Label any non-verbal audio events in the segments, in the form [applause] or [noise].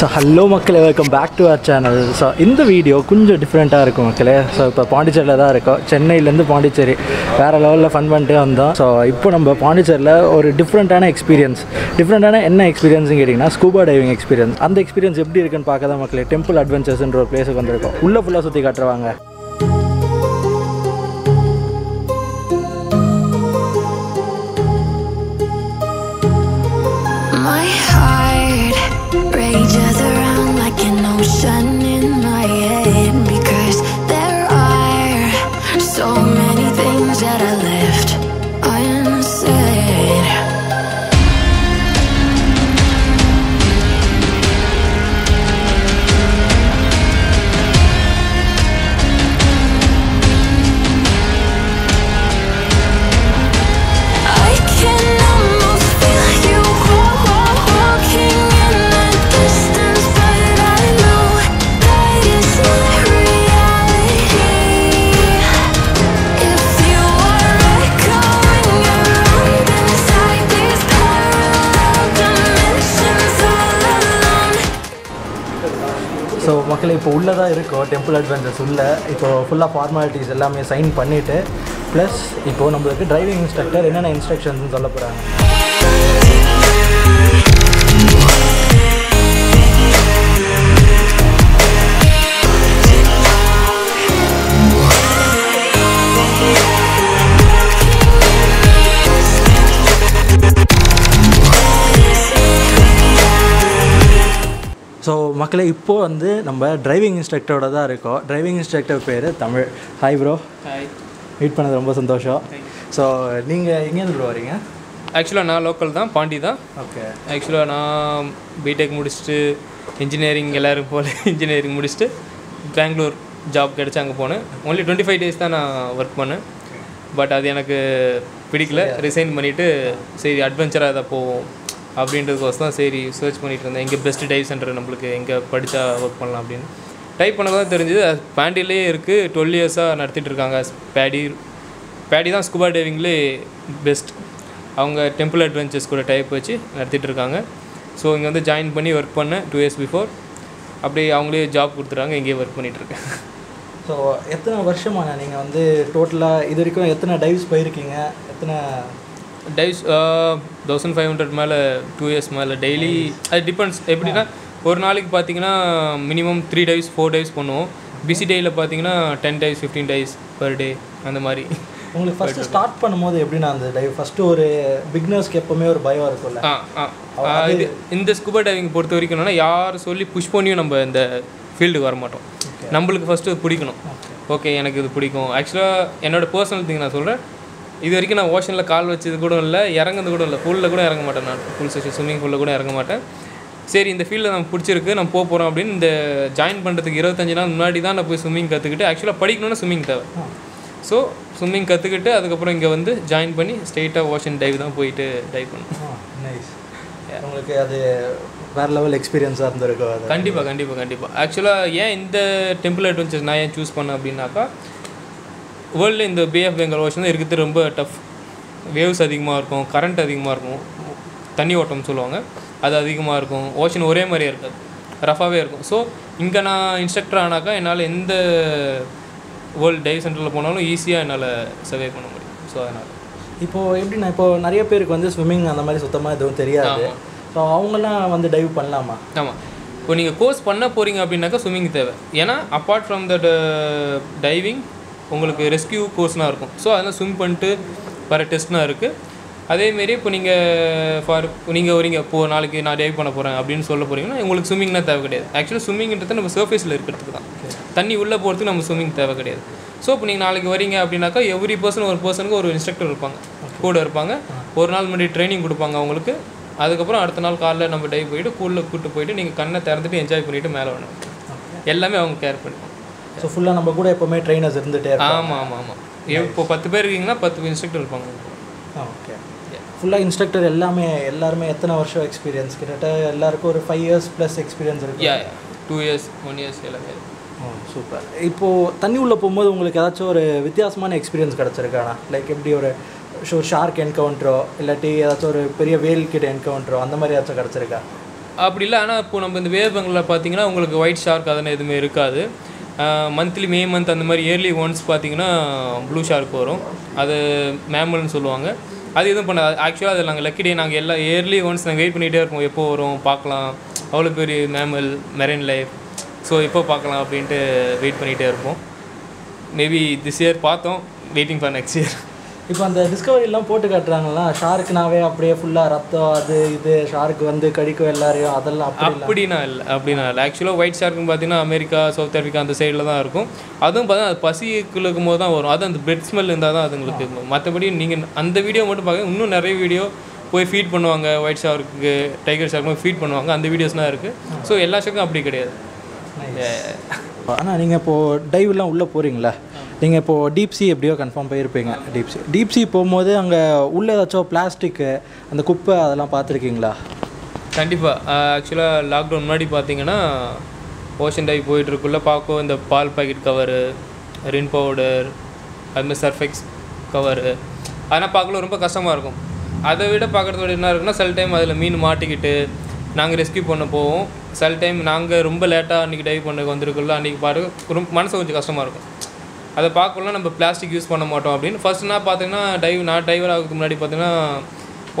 So hello மக்களே welcome back to our channel so இந்த video கொஞ்சம் டிஃப்ரெண்ட்டாக இருக்கும் மக்களே ஸோ இப்போ பாண்டிச்சேரியில் தான் இருக்கோம். சென்னையிலேருந்து பாண்டிச்சேரி. வேறு லெவலில் ஃபன் பண்ணிட்டே வந்தோம். ஸோ இப்போ நம்ம பாண்டிச்சேரியில் ஒரு டிஃப்ரெண்ட்டான எக்ஸ்பீரியன்ஸ் டிஃப்ரெண்ட்டான என்ன எக்ஸ்பீரியன்ஸ்னு கேட்டிங்கன்னா ஸ்கூபா டைவிங் எக்ஸ்பீரியன்ஸ் அந்த எக்ஸ்பீரியன்ஸ் எப்படி இருக்குன்னு பார்க்க தான் மக்களே டெம்பிள் அட்வென்ச்சர்ஸ்ன்ற ஒரு பிளேஸுக்கு வந்திருக்கோம். உள்ளே ஃபுல்லாக சுற்றி காட்டுறவாங்க. இப்போ உள்ளே தான் இருக்கோம் டெம்பிள் அட்வென்ச்சர்ஸ் உள்ளே இப்போ ஃபுல்லாக ஃபார்மாலிட்டிஸ் எல்லாமே சைன் பண்ணிவிட்டு ப்ளஸ் இப்போது நம்மளுக்கு டிரைவிங் இன்ஸ்ட்ரக்டர் என்னென்ன இன்ஸ்ட்ரக்ஷன்ஸ்னு சொல்ல போகிறாங்க மக்களே இப்போது வந்து நம்ம டிரைவிங் இன்ஸ்ட்ரக்டரோட தான் இருக்கோம். டிரைவிங் இன்ஸ்ட்ரக்டர் பேர் Tamil. Hi bro hi meet பண்ணது ரொம்ப சந்தோஷம். ஸோ நீங்கள் எங்கேருந்து ப்ரோ வரீங்க? ஆக்சுவலாக நான் லோக்கல் தான் பாண்டி தான். ஓகே ஆக்சுவலாக நான் பிடெக் முடிச்சுட்டு இன்ஜினியரிங் எல்லோரும் போல [laughs] இன்ஜினியரிங் முடிச்சுட்டு பெங்களூர் ஜாப் கிடச்சி அங்கே போனேன். ஒன்லி டுவெண்ட்டி ஃபைவ் டேஸ் தான் நான் ஒர்க் பண்ணேன். பட் அது எனக்கு பிடிக்கல. ரிசைன் பண்ணிவிட்டு சரி அட்வென்ச்சராக அதை போவோம். அப்படின்றதுக்கோசம் தான் சரி சர்ச் பண்ணிகிட்டு இருந்தேன். எங்கே பெஸ்ட் டைவ் சென்டர் நம்மளுக்கு எங்கே படித்தா ஒர்க் பண்ணலாம் அப்படின்னு. டைப் பண்ண தான் தெரிஞ்சுது பேண்டிலேயே இருக்குது டுவெல் இயர்ஸாக நடத்திட்டு இருக்காங்க. பேடி பேடி தான் ஸ்கூபா டைவிங்லே பெஸ்ட் அவங்க டெம்பிள் அட்வென்ச்சர்ஸ் கூட டைப் வச்சு நடத்திட்டு இருக்காங்க. ஸோ இங்கே வந்து ஜாயின் பண்ணி ஒர்க் பண்ணேன் டூ இயர்ஸ் பிஃபோர் அப்படியே அவங்களே ஜாப் கொடுத்துறாங்க இங்கேயே ஒர்க் பண்ணிகிட்ருக்கேன் ஸோ எத்தனை வருஷமான நீங்கள் வந்து டோட்டலாக இது வரைக்கும் எத்தனை டைவ்ஸ் போயிருக்கீங்க? எத்தனை டைவ்ஸ் தௌசண்ட் ஃபைவ் ஹண்ட்ரட் மேலே டூ இயர்ஸ் மேலே டெய்லி அது டிபெண்ட்ஸ் எப்படின்னா ஒரு நாளைக்கு பார்த்தீங்கன்னா minimum three dives four dives பண்ணுவோம். பிசி டேயில் பார்த்தீங்கன்னா ten dives fifteen dives per day அந்த மாதிரி. உங்களுக்கு ஃபஸ்ட்டு ஸ்டார்ட் பண்ணும்போது எப்படின்னா அந்த டைவ் ஃபஸ்ட்டு ஒரு பிக்னர்ஸ்க்கு எப்போவுமே ஒரு பயம் இருக்கும்ல. ஆ இது இந்த ஸ்கூபா டைவிங் பொறுத்த வரைக்கும் என்னன்னா யார் சொல்லி புஷ் பண்ணியும் நம்ம இந்த ஃபீல்டுக்கு வர மாட்டோம் நம்மளுக்கு ஃபஸ்ட்டு பிடிக்கணும். ஓகே எனக்கு இது பிடிக்கும். ஆக்சுவலாக என்னோட பர்சனல் திங் நான் சொல்கிறேன் இது வரைக்கும் நான் ஓஷனில் கால் வச்சது கூட இல்லை இறங்குறது கூட இல்லை. பூலில் கூட இறங்க மாட்டேன் நான். பூல் செஷன் ஸ்விம்மிங் பூலில் கூட இறங்க மாட்டேன். சரி இந்த ஃபீல்டில் நமக்கு பிடிச்சிருக்கு நம்ம போக போகிறோம் அப்படின்னு இந்த ஜாயின் பண்ணுறதுக்கு இருபத்தஞ்சு நாள் முன்னாடி தான் நான் போய் ஸ்விம்மிங் கற்றுக்கிட்டு ஆக்சுவலாக படிக்கணும்னா ஸ்விம்மிங் தேவை. ஸோ ஸ்விம்மிங் கற்றுக்கிட்டு அதுக்கப்புறம் இங்கே வந்து ஜாயின் பண்ணி ஸ்ட்ரெயிட்டாக ஓஷன் டைவ் தான் போயிட்டு டைவ் பண்ணணும். நைஸ் உங்களுக்கு அது வேறு லெவல் எக்ஸ்பீரியன்ஸாக இருந்திருக்கும் கண்டிப்பாக கண்டிப்பாக கண்டிப்பாக ஆக்சுவலாக ஏன் இந்த டெம்பிள் அட்வென்ச்சர்ஸ் நான் ஏன் சூஸ் பண்ணேன் அப்படின்னாக்கா வேர்ல்டில் இந்த பே ஆஃப் பெங்கால் ஓஷன் தான் இருக்கிறது ரொம்ப டஃப் வேவ்ஸ் அதிகமாக இருக்கும் கரண்ட் அதிகமாக இருக்கும் தண்ணி ஓட்டம் சொல்லுவாங்க. அது அதிகமாக இருக்கும் ஓஷன் ஒரே மாதிரியே இருக்காது. ரஃபாகவே இருக்கும். ஸோ இங்கே நான் இன்ஸ்ட்ரக்டர் ஆனாக்கா என்னால் எந்த வேர்ல்டு டைவ் சென்டரில் போனாலும் ஈஸியாக என்னால் சர்வே பண்ண முடியும். ஸோ அதனால். இப்போது எப்படின்னா இப்போ நிறைய பேருக்கு வந்து ஸ்விம்மிங் அந்த மாதிரி சுத்தமாக எதுவும் தெரியாது. ஸோ அவங்கெல்லாம் வந்து டைவ் பண்ணலாமா? ஆமாம் இப்போ நீங்கள் கோர்ஸ் பண்ண போகிறீங்க அப்படின்னாக்கா ஸ்விம்மிங் தேவை. ஏன்னா அப்பார்ட் ஃப்ரம் தட் டைவிங் உங்களுக்கு ரெஸ்கியூ கோர்ஸ்லாம் இருக்கும். ஸோ அதெல்லாம் ஸ்விம் பண்ணிட்டு வர டெஸ்ட்லாம் இருக்குது அதேமாரி இப்போ நீங்கள் ஃபார் நீங்கள் வரீங்க இப்போ நாளைக்கு நான் டைவ் பண்ண போகிறேன் அப்படின்னு சொல்ல போகிறீங்கன்னா உங்களுக்கு ஸ்விம்மிங்னா தேவை கிடையாது. ஆக்சுவலாக ஸ்விம்மிங்கிறது நம்ம சர்ஃபேஸில் இருக்கிறதுக்கு தான். தண்ணி உள்ளே போகிறதுக்கு நம்ம ஸ்விம்மிங் தேவை கிடையாது. ஸோ இப்போ நீங்கள் நாளைக்கு வரீங்க அப்படின்னாக்கா எவ்ரி பர்சன் ஒரு பர்சனுக்கு ஒரு இன்ஸ்ட்ரக்டர் இருப்பாங்க. கூட இருப்பாங்க. ஒரு நாள் முன்னாடி ட்ரைனிங் கொடுப்பாங்க அவங்களுக்கு. அதுக்கப்புறம் அடுத்த நாள் காலைல நம்ம டைவ் போயிட்டு கூலில் கூப்பிட்டு போயிட்டு நீங்கள் கண்ணை திறந்துட்டு என்ஜாய் பண்ணிவிட்டு மேலே வரணும். எல்லாமே அவங்க கேர் பண்ணுவாங்க ஸோ ஃபுல்லாக நம்ம கூட எப்போவுமே ட்ரைனர்ஸ் இருந்துகிட்டே ஆமாம் ஆமாம் ஆமாம் இப்போ பத்து பேர் இருக்கீங்கன்னா பத்து இன்ஸ்ட்ரக்டர் இருப்பாங்க. ஓகே ஃபுல்லாக இன்ஸ்ட்ரக்டர் எல்லாமே எல்லாருமே எத்தனை வருஷம் எக்ஸ்பீரியன்ஸ் கிட்டத்தட்ட எல்லாருக்கும் ஒரு ஃபைவ் இயர்ஸ் ப்ளஸ் எக்ஸ்பீரியன்ஸ் இருக்கு. டூ இயர்ஸ் ஒன் இயர்ஸ் எல்லாமே சூப்பர் இப்போது தண்ணி உள்ளே போகும்போது உங்களுக்கு ஏதாச்சும் ஒரு வித்தியாசமான எக்ஸ்பீரியன்ஸ் கிடச்சிருக்காண்ணா லைக் எப்படி ஒரு ஷோ ஷார்க் என்கவுண்டரோ இல்லாட்டி ஏதாச்சும் ஒரு பெரிய வேல் கிட்ட என்கவுண்டரோ அந்த மாதிரி ஏதாச்சும் கிடச்சிருக்கா? அப்படி இல்லை. ஆனால் இப்போ நம்ம இந்த வேவங்களில் பார்த்தீங்கன்னா உங்களுக்கு ஒயிட் ஷார்க் அதெல்லாம் எதுவுமே இருக்காது. மந்த்லி மே மந்த் அந்த மாதிரி இயர்லி ஒன்ஸ் பார்த்தீங்கன்னா ப்ளூ ஷார்க் வரும். அது மேமல்னு சொல்லுவாங்க. அது எதுவும் பண்ணாது. ஆக்சுவலாக அது நாங்கள் லக்கி டே நாங்கள் எல்லா இயர்லி ஒன்ஸ் நாங்கள் வெயிட் பண்ணிகிட்டே இருப்போம். எப்போ வரும் பார்க்கலாம். அவ்வளோ பெரிய மேமல் மெரைன் லைஃப் ஸோ எப்போ பார்க்கலாம் அப்படின்ட்டு வெயிட் பண்ணிகிட்டே இருப்போம். மேபி திஸ் இயர் பார்த்தோம். வெயிட்டிங் ஃபார் நெக்ஸ்ட் இயர் இப்போ அந்த டிஸ்கவரிலாம் போட்டு காட்டுறாங்களா ஷார்க்குனாவே அப்படியே ஃபுல்லாக ரத்தம் அது இது ஷார்க் வந்து கடிக்கும் எல்லாரையும் அதெல்லாம். அப்படின்னா இல்லை அப்படின்னா இல்லை. ஆக்சுவலாக ஒயிட் ஷார்க்குன்னு பார்த்தீங்கன்னா அமெரிக்கா சவுத் ஆஃப்ரிக்கா அந்த சைடில் தான் இருக்கும். அதுவும் பார்த்தா அது பசிக்குள்ள இருக்கும்போது தான் வரும். அது அந்த பிரெட் ஸ்மெல் இருந்தால் தான் அதுங்களுக்கு இருக்கும் மற்றபடி நீங்கள் அந்த வீடியோ மட்டும் பார்க்க இன்னும் நிறைய வீடியோ போய் ஃபீட் பண்ணுவாங்க white shark tiger shark feed பண்ணுவாங்க. அந்த வீடியோஸ்லாம் இருக்குது ஸோ எல்லா ஷார்க்கும் அப்படி கிடையாது. ஆனால் நீங்கள் இப்போது டைவ்லாம் உள்ளே போகிறீங்களா நீங்கள் இப்போது டீப் சி எப்படியோ கன்ஃபார்ம் போயிருப்பீங்க. டீப்சி டீப்சி போகும்போது அங்கே உள்ளே ஏதாச்சும் பிளாஸ்டிக்கு அந்த குப்பை அதெல்லாம் பார்த்துருக்கீங்களா? கண்டிப்பாக ஆக்சுவலாக லாக்டவுன் முன்னாடி பார்த்தீங்கன்னா ஓஷன் டைவ் போயிட்டுருக்குள்ளே பார்க்கும். இந்த பால் பாக்கெட் கவரு ரின் பவுடர் அதுமாதிரி சர்ஃபெக்ஸ் கவரு அதெல்லாம் பார்க்கல ரொம்ப கஷ்டமாக இருக்கும். அதை விட பார்க்குறதோட என்ன இருக்குன்னா சில டைம் அதில் மீன் மாட்டிக்கிட்டு நாங்கள் ரெஸ்க்யூ பண்ண போவோம். சில டைம் நாங்கள் ரொம்ப லேட்டாக அன்றைக்கி டைவ் பண்ண வந்திருக்குள்ள அன்றைக்கி பாருங்க ரொம்ப மனசு கொஞ்சம் கஷ்டமாக இருக்கும். அதை பார்க்கலாம் நம்ம பிளாஸ்டிக் யூஸ் பண்ண மாட்டோம் அப்படின்னு. ஃபர்ஸ்ட் நான் பார்த்தீங்கன்னா டைவ் நான் டைவர் ஆகிறதுக்கு முன்னாடி பார்த்தீங்கன்னா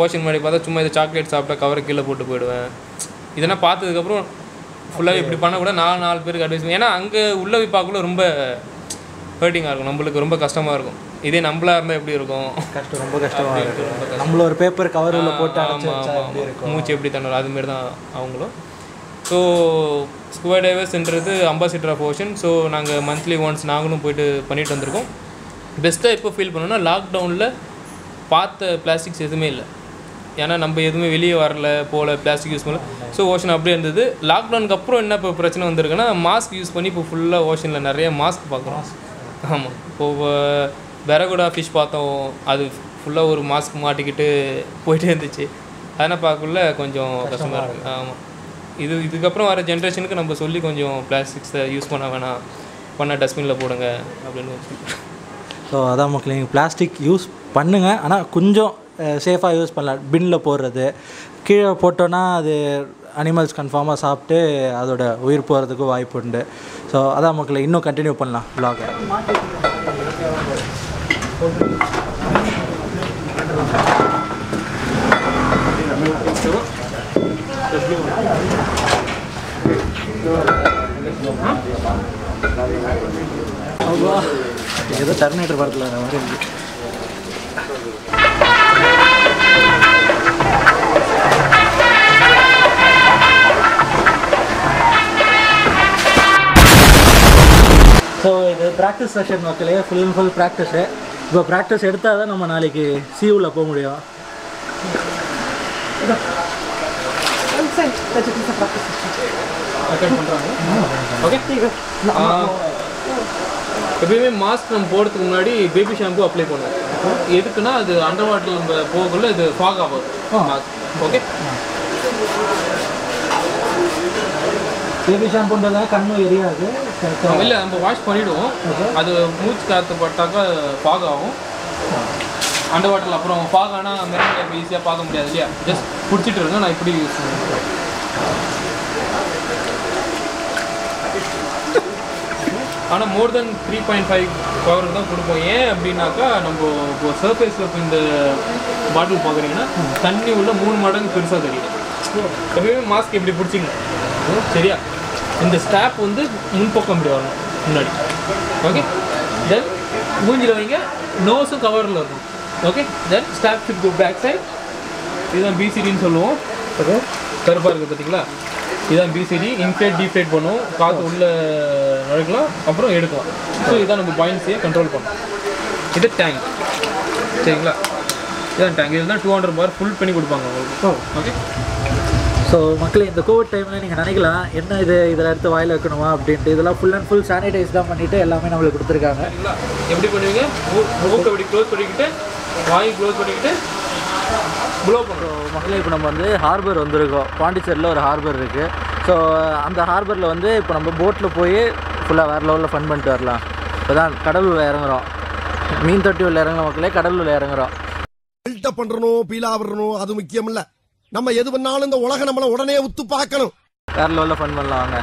ஓஷன் முன்னாடி பார்த்தா சும்மா இந்த சாக்லேட் சாப்பிட்டா கவரை கீழே போட்டு போயிடுவேன். இதெல்லாம் பார்த்ததுக்கப்புறம் ஃபுல்லாக இப்படி பண்ணக்கூட நாலு நாலு பேருக்கு அட்வைஸ் ஏன்னா அங்கே உள்ள போய் பார்க்கல ரொம்ப ஹர்ட்டிங்காக இருக்கும். நம்மளுக்கு ரொம்ப கஷ்டமாக இருக்கும். இதே நம்மளா இருந்தால் எப்படி இருக்கும்? கஷ்டம் ரொம்ப கஷ்டமாக இருக்கும். நம்மள ஒரு பேப்பர் கவர் உள்ள போட்டு மூச்சு எப்படி தண்ணூர் அதுமாரி தான் அவங்களும் ஸோ ஸ்கூபா டைவர்ஸ்ன்றது அம்பாசிடர் ஆஃப் ஓஷன் ஸோ நாங்கள் மந்த்லி ஒன்ஸ் நாங்களும் போயிட்டு பண்ணிட்டு வந்திருக்கோம். பெஸ்ட்டாக எப்போ ஃபீல் பண்ணோம்னா லாக்டவுனில் பார்த்த பிளாஸ்டிக்ஸ் எதுவுமே இல்லை. ஏன்னா நம்ம எதுவுமே வெளியே வரல போகல பிளாஸ்டிக் யூஸ் பண்ணல. ஸோ ஓஷன் அப்படியே இருந்தது. லாக்டவுனுக்கு அப்புறம் என்ன இப்போ பிரச்சனை வந்திருக்குன்னா மாஸ்க் யூஸ் பண்ணி இப்போ ஃபுல்லாக ஓஷனில் நிறைய மாஸ்க் பார்க்குறோம். ஆமாம் இப்போது பெரகுடா ஃபிஷ் பார்த்தோம். அது ஃபுல்லாக ஒரு மாஸ்க் மாட்டிக்கிட்டு போயிட்டே இருந்துச்சு. அதெல்லாம் பார்க்கக்குள்ள கொஞ்சம் கஷ்டமாக இருக்குது ஆமாம் இது இதுக்கப்புறம் வர ஜென்ரேஷனுக்கு நம்ம சொல்லி கொஞ்சம் பிளாஸ்டிக்ஸை யூஸ் பண்ண வேணாம். பண்ண டஸ்ட்பினில் போடுங்க அப்படின்னு ஸோ அதான் மக்கள் நீங்கள் பிளாஸ்டிக் யூஸ் பண்ணுங்கள் ஆனால் கொஞ்சம் சேஃபாக யூஸ் பண்ணலாம். பின்னில் போடுறது. கீழே போட்டோன்னா அது அனிமல்ஸ் கன்ஃபார்மாக சாப்பிட்டு அதோட உயிர் போகிறதுக்கு வாய்ப்பு உண்டு. ஸோ அதான் மக்களை இன்னும் கண்டினியூ பண்ணலாம் vlog-அ. ஏதோ டர்மினேட்டர் படத்தில் வர மாதிரி இருக்கு ஸோ இது ப்ராக்டிஸ் செஷன் மக்களே ஃபுல் அண்ட் ஃபுல் ப்ராக்டிஸு இப்போ ப்ராக்டிஸ் எடுத்தால் தான் நம்ம நாளைக்கு சியூவில் போக முடியும் ஓகே எப்பயுமே மாஸ்க் நம்ம போடுறதுக்கு முன்னாடி பேபி ஷாம்பு அப்ளை பண்ணுவோம். எதுக்குன்னா அது அண்டர் வாட்டர் நம்ம போகக்குள்ள இது ஃபாக் ஆகும் மாஸ்க் ஓகே பேபி ஷாம்புன்றதால கண்ணும் எரியாது. இல்லை நம்ம வாஷ் பண்ணிவிடுவோம் அது மூச்சு காற்று பட்டாக்கா ஃபாக் ஆகும். அண்டர் வாட்டரில் அப்புறம் ஃபாக் ஆனால் மெரின் ஈஸியாக பார்க்க முடியாது இல்லையா? ஜஸ்ட் பிடிச்சிட்டு இருங்க நான் இப்படி யூஸ் பண்ணுவேன். ஆனால் more than three point five power தான் கொடுப்போம். ஏன் அப்படின்னாக்கா நம்ம இப்போ சர்ஃபேஸில் இப்போ இந்த பாட்டில் பார்க்குறீங்கன்னா தண்ணி உள்ள மூணு மடங்கு பெருசாக தெரியும். எப்பயுமே மாஸ்க் இப்படி பிடிச்சிங்க சரியா? இந்த ஸ்டாப் வந்து முன்பக்கம் இப்படி வரணும் முன்னாடி. ஓகே தென் மூஞ்சில் வைங்க. நோஸும் கவரில் இருக்கும் okay then stop go back side இதுதான் பிசிடின்னு சொல்லுவோம். ஓகே கருப்பாக இருக்குது பார்த்தீங்களா இதுதான் பிசிடி இன்ஃப்ளேட் டீஃப்ளேட் பண்ணுவோம். காற்று உள்ள நுழைக்கலாம் அப்புறம் எடுக்கலாம். ஸோ இதான் நம்ம பாயிண்ட்ஸையே கண்ட்ரோல் பண்ணணும். இது டேங்க் சரிங்களா? இதான் டேங்க் இதில் தான் டூ ஹண்ட்ரட் பார் ஃபுல் பண்ணி கொடுப்பாங்க உங்களுக்கு. ஓகே ஸோ மக்களே இந்த கோவிட் டைமில் நீங்கள் நினைக்கலாம் என்ன இது? இதில் எடுத்து வாயில் வைக்கணுமா அப்படின்ட்டு. இதெல்லாம் ஃபுல் அண்ட் ஃபுல் சானிடைஸ் தான் பண்ணிவிட்டு எல்லாமே நம்மளுக்கு கொடுத்துருக்காங்க. எப்படி பண்ணுவீங்க? மூக்கை இப்படி க்ளோஸ் பண்ணிக்கிட்டு வாய் க்ளோஸ் பண்ணிக்கிட்டு ப்ளோ பண்ணுறோம் மக்களே இப்போ நம்ம வந்து ஹார்பர் வந்திருக்கோம். பாண்டிச்சேரியில் ஒரு ஹார்பர் இருக்குது ஸோ அந்த ஹார்பரில் வந்து இப்போ நம்ம போட்டில் போய் ஃபுல்லாக வேறு லெவலில் ஃபன் பண்ணிட்டு வரலாம். இப்போ தான் கடலூரில் இறங்குறோம். மீன் தொட்டி உள்ள இறங்குற மக்களே கடலூரில் இறங்குறோம். பில்டப் பண்றணும் பீலா விடணும் அது முக்கியம் இல்ல நம்ம எது பண்ணாலும் இந்த உலகம் நம்மள உடனே உத்து பார்க்கணும். வேற லெவலில் ஃபன் பண்ணலாம் வாங்க.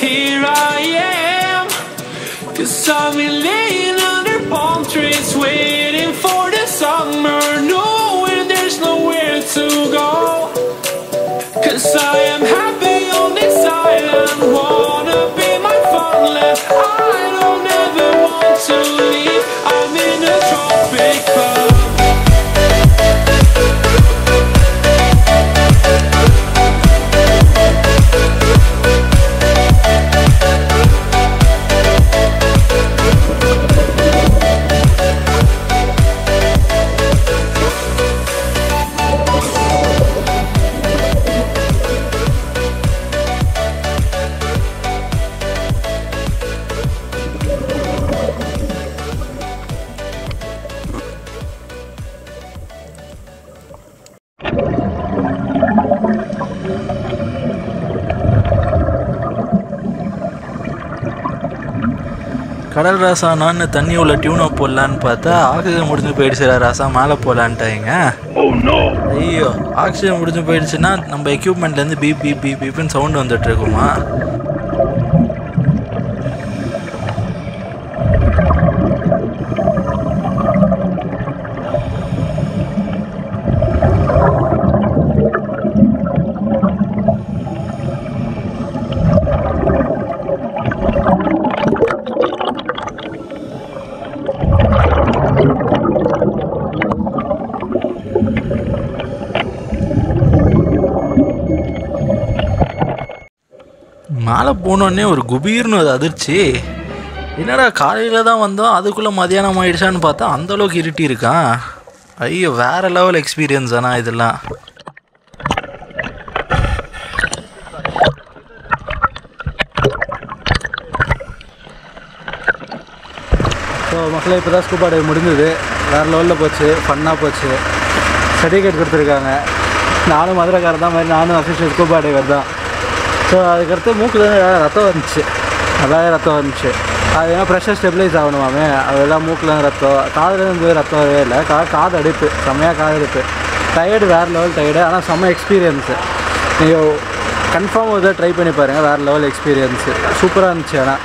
Here I am, cause I've been laying under palm trees, waiting for the summer, knowing there's nowhere to go. Cause I கடல் ராசானான்னு தண்ணி உள்ள டியூனை போடலான்னு பார்த்தா ஆக்சிஜன் முடிஞ்சு போயிடுச்சுடா ராசா மேலே போகலான்ட்டாங்க ஐயோ ஆக்சிஜன் முடிஞ்சு போயிடுச்சுன்னா நம்ம எக்யூப்மெண்ட்லேருந்து பீப் பீப் பீப் பீப்னு சவுண்ட் வந்துட்டு இருக்குமா? மேலே போனோடனே ஒரு குபீர்னு ஒரு அதிர்ச்சி. என்னடா காலையில் தான் வந்தோம் அதுக்குள்ளே மதியானம் ஆயிடுச்சான்னு பார்த்தா அந்த அளவுக்கு இருட்டி இருக்கான் ஐயோ வேற லெவல் எக்ஸ்பீரியன்ஸ் ஆனால் இதெல்லாம். ஸோ மக்களை இப்போ தான் ஸ்கூபா டைவ் முடிஞ்சது. வேறு லெவலில் போச்சு ஃபன்னாக போச்சு. சர்டிஃபிகேட் கொடுத்துருக்காங்க. நானும் மதுரைக்காரர் தான் மாதிரி நானும் அஃபிஷியல் ஸ்கூபா டைவர் தான். ஸோ அதுக்கடுத்து மூக்கில் ரத்தம் வந்துச்சு. நல்லாவே ரத்தம் வந்துச்சு. அது ஏன்னா ப்ரெஷர் ஸ்டெபிலைஸ் ஆகணுமாமே அதெல்லாம் மூக்கில் ரத்தம். காதுலேருந்து ரத்தம் வரவே இல்லை. கா காது அடிப்பு. செம்மையாக காது அடிப்பு. டயர்டு வேறு லெவல் டயர்டு ஆனால் செம்ம எக்ஸ்பீரியன்ஸு நீங்கள் கன்ஃபார்ம் இதை ட்ரை பண்ணி பாருங்கள் வேறு லெவல் எக்ஸ்பீரியன்ஸு சூப்பராக இருந்துச்சு ஆனால்